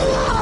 Oh,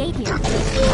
Look, there's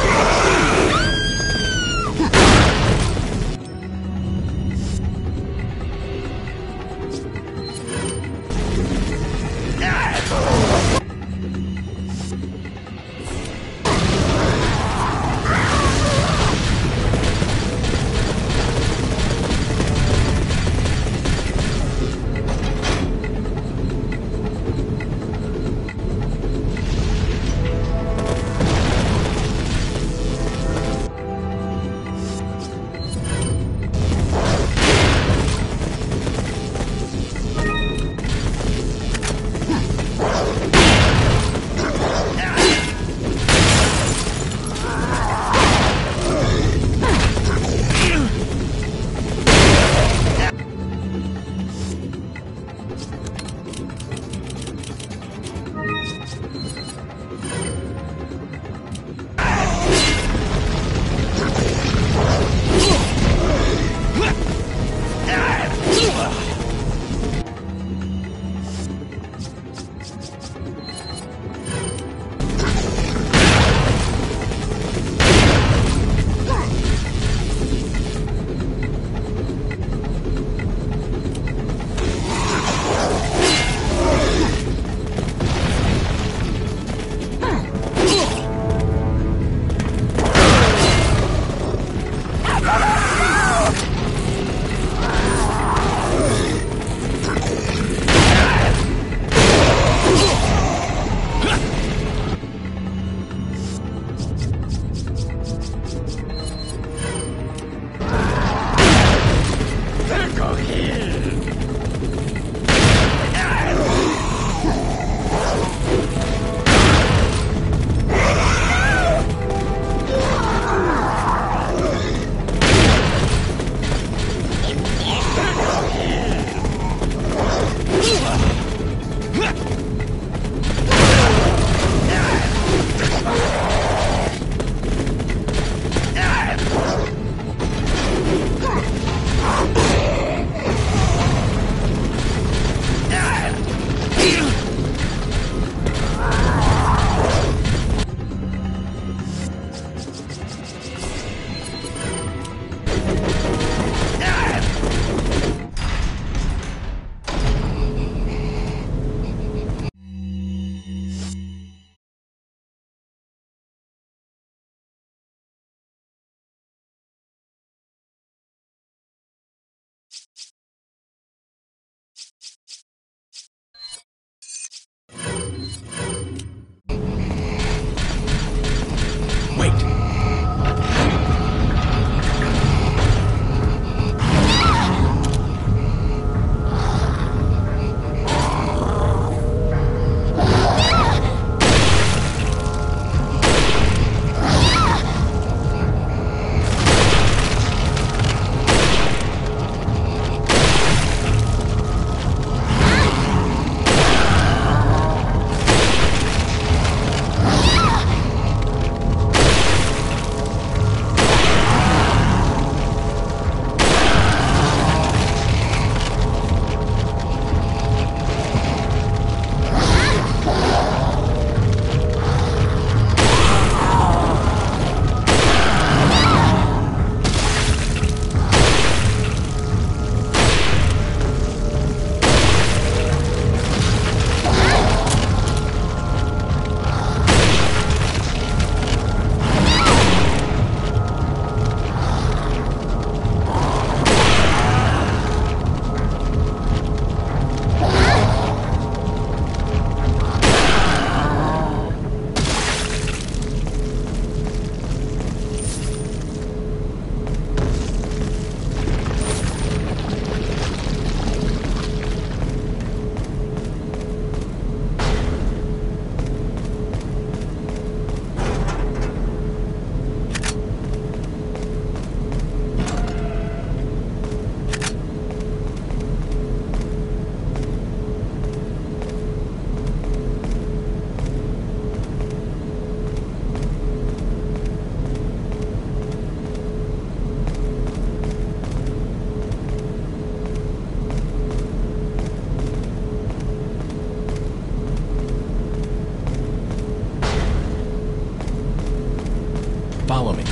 Follow me.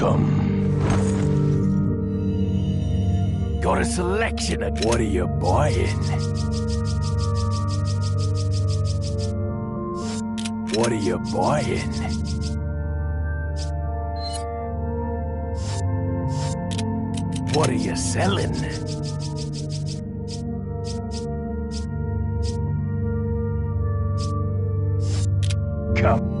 Welcome. Got a selection of what are you buying? What are you buying? What are you selling? Come.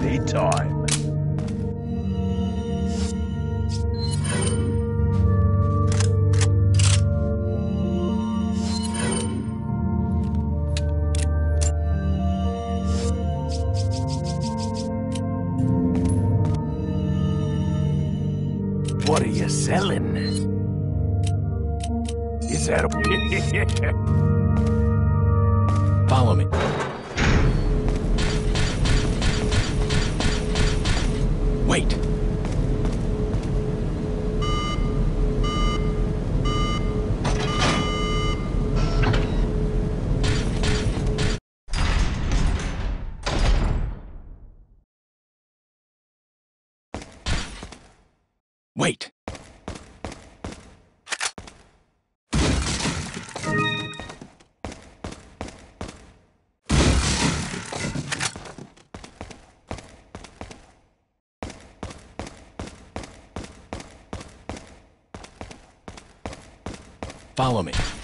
Anytime. What are you selling? Is that a... Follow me. Wait. Follow me.